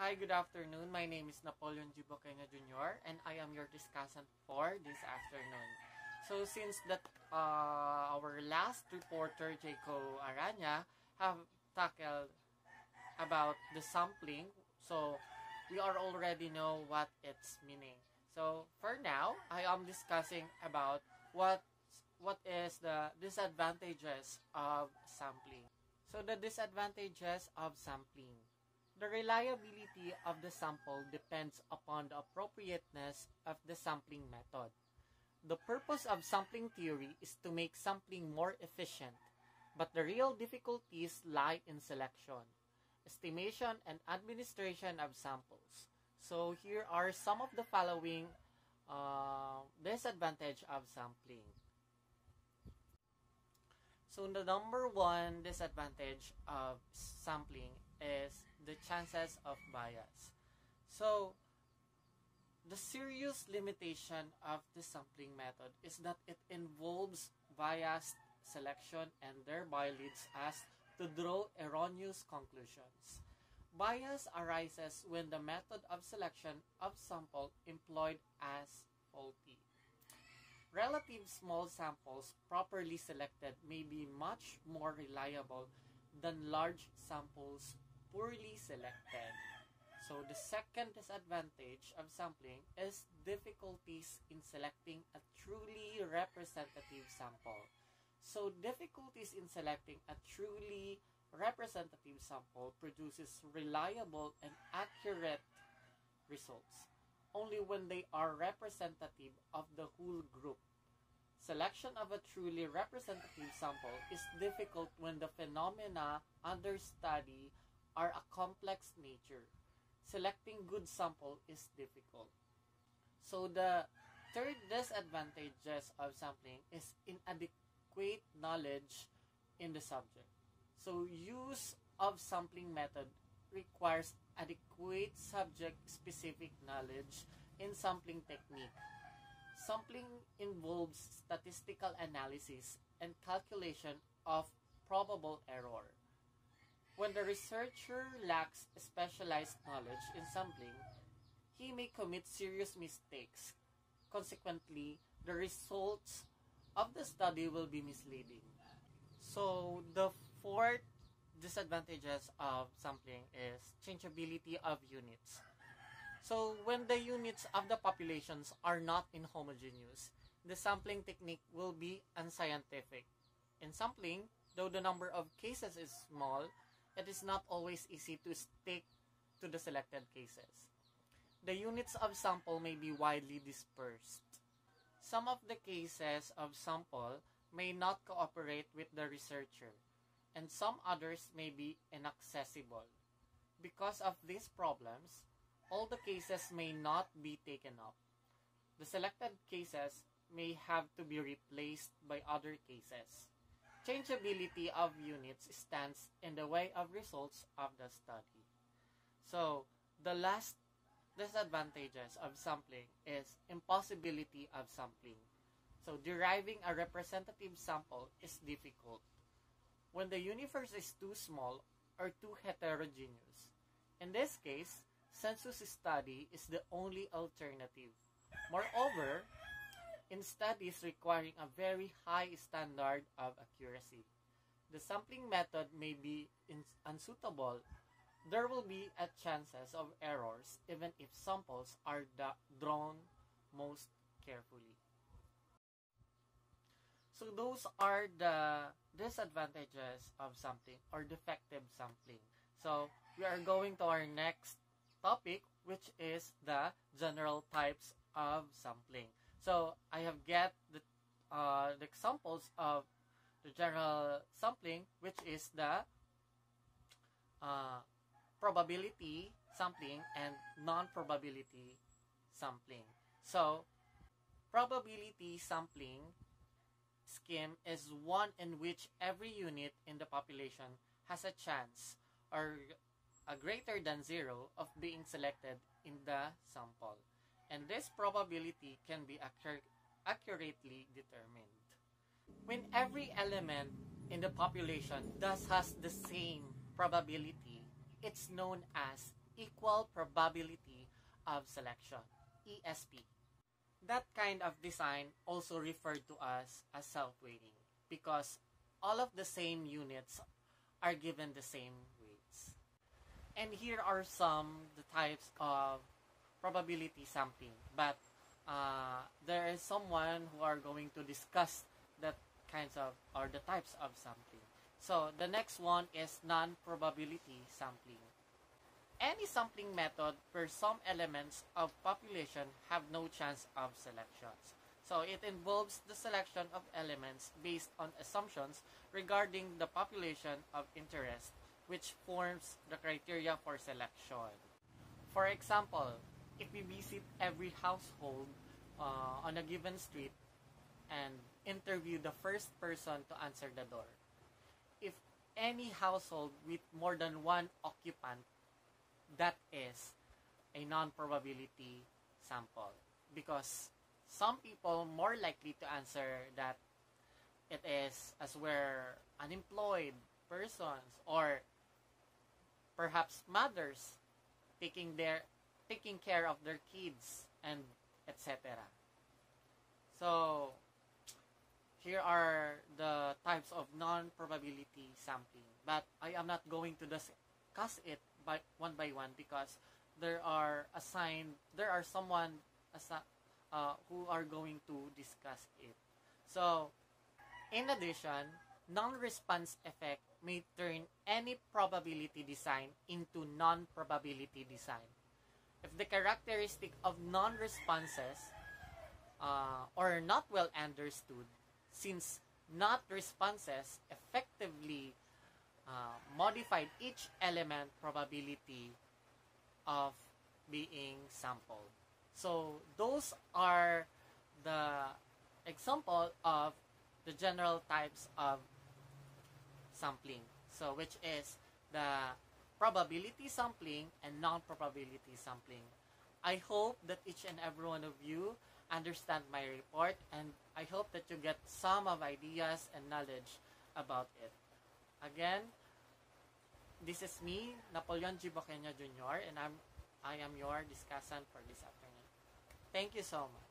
Hi, good afternoon. My name is Napoleon G. Jr. and I am your discussant for this afternoon. So since that uh, our last reporter, Jaco Aranya, have tackled about the sampling, so we are already know what its meaning. So for now, I am discussing about what what is the disadvantages of sampling. So the disadvantages of sampling. The reliability of the sample depends upon the appropriateness of the sampling method. The purpose of sampling theory is to make sampling more efficient, but the real difficulties lie in selection, estimation, and administration of samples. So here are some of the following uh, disadvantage of sampling. So the number one disadvantage of sampling is the chances of bias. So the serious limitation of the sampling method is that it involves biased selection and thereby leads us to draw erroneous conclusions. Bias arises when the method of selection of sample employed as faulty. Relative small samples properly selected may be much more reliable than large samples poorly selected. So the second disadvantage of sampling is difficulties in selecting a truly representative sample. So difficulties in selecting a truly representative sample produces reliable and accurate results only when they are representative of the whole group. Selection of a truly representative sample is difficult when the phenomena under study are a complex nature. Selecting good sample is difficult. So the third disadvantages of sampling is inadequate knowledge in the subject. So use of sampling method requires adequate subject-specific knowledge in sampling technique. Sampling involves statistical analysis and calculation of probable error. When the researcher lacks specialized knowledge in sampling, he may commit serious mistakes. Consequently, the results of the study will be misleading. So, the fourth disadvantages of sampling is changeability of units. So when the units of the populations are not inhomogeneous, the sampling technique will be unscientific. In sampling, though the number of cases is small, it is not always easy to stick to the selected cases. The units of sample may be widely dispersed. Some of the cases of sample may not cooperate with the researcher and some others may be inaccessible. Because of these problems, all the cases may not be taken up. The selected cases may have to be replaced by other cases. Changeability of units stands in the way of results of the study. So, the last disadvantages of sampling is impossibility of sampling. So, deriving a representative sample is difficult when the universe is too small or too heterogeneous. In this case, census study is the only alternative. Moreover, in studies requiring a very high standard of accuracy, the sampling method may be unsuitable. There will be a chances of errors even if samples are drawn most carefully. So those are the disadvantages of something or defective sampling. So we are going to our next topic which is the general types of sampling. So I have get the, uh, the examples of the general sampling which is the uh, probability sampling and non-probability sampling. So probability sampling scheme is one in which every unit in the population has a chance or a greater than zero of being selected in the sample. And this probability can be accur accurately determined. When every element in the population thus has the same probability, it's known as equal probability of selection, ESP. That kind of design also referred to us as self-weighting because all of the same units are given the same weights. And here are some the types of probability sampling. But uh, there is someone who are going to discuss that kinds of or the types of sampling. So the next one is non-probability sampling. Any sampling method where some elements of population have no chance of selections. So it involves the selection of elements based on assumptions regarding the population of interest which forms the criteria for selection. For example, if we visit every household uh, on a given street and interview the first person to answer the door, if any household with more than one occupant, that is a non-probability sample because some people more likely to answer that it is as were unemployed persons or perhaps mothers taking their taking care of their kids and etc. So here are the types of non-probability sampling but I am not going to discuss it by one by one because there are assigned there are someone assi- uh, who are going to discuss it. So, in addition, non-response effect may turn any probability design into non-probability design. If the characteristic of non-responses uh, are not well understood, since not responses effectively uh, modified each element probability of being sampled. So those are the example of the general types of sampling. So which is the probability sampling and non-probability sampling. I hope that each and every one of you understand my report and I hope that you get some of ideas and knowledge about it. Again, this is me, Napoleon G. Boqueña Jr. and I'm I am your discussant for this afternoon. Thank you so much.